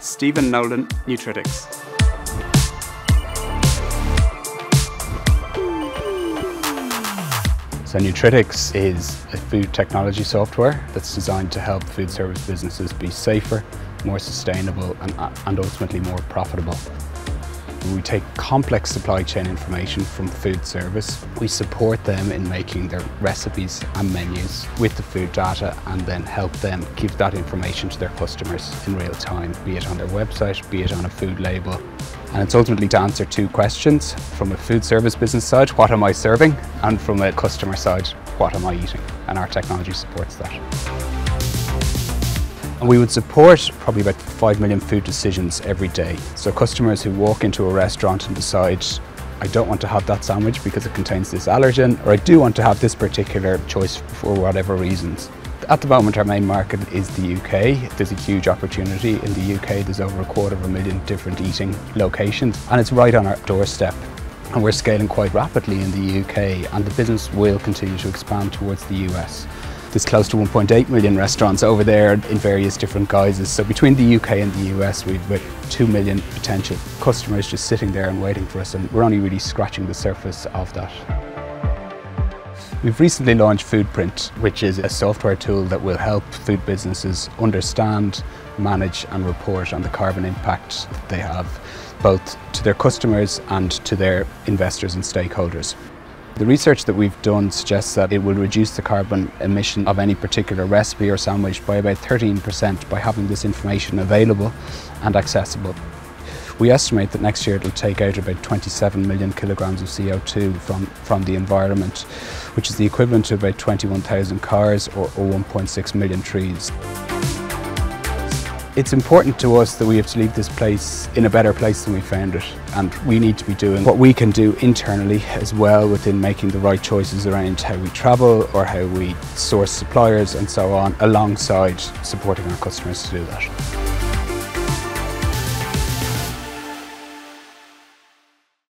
Stephen Nolan, Nutritics. So Nutritics is a food technology software that's designed to help food service businesses be safer, more sustainable and, uh, and ultimately more profitable. We take complex supply chain information from food service. We support them in making their recipes and menus with the food data and then help them give that information to their customers in real time, be it on their website, be it on a food label. And it's ultimately to answer two questions. From a food service business side, what am I serving? And from a customer side, what am I eating? And our technology supports that. We would support probably about 5 million food decisions every day. So customers who walk into a restaurant and decide, I don't want to have that sandwich because it contains this allergen, or I do want to have this particular choice for whatever reasons. At the moment our main market is the UK. There's a huge opportunity. In the UK there's over a quarter of a million different eating locations and it's right on our doorstep and we're scaling quite rapidly in the UK and the business will continue to expand towards the US. There's close to 1.8 million restaurants over there in various different guises. So between the UK and the US, we've about 2 million potential customers just sitting there and waiting for us, and we're only really scratching the surface of that. We've recently launched Foodprint, which is a software tool that will help food businesses understand, manage and report on the carbon impact they have, both to their customers and to their investors and stakeholders. The research that we've done suggests that it will reduce the carbon emission of any particular recipe or sandwich by about 13% by having this information available and accessible. We estimate that next year it'll take out about 27 million kilograms of CO2 from, from the environment, which is the equivalent to about 21,000 cars or, or 1.6 million trees. It's important to us that we have to leave this place in a better place than we found it and we need to be doing what we can do internally as well within making the right choices around how we travel or how we source suppliers and so on alongside supporting our customers to do that.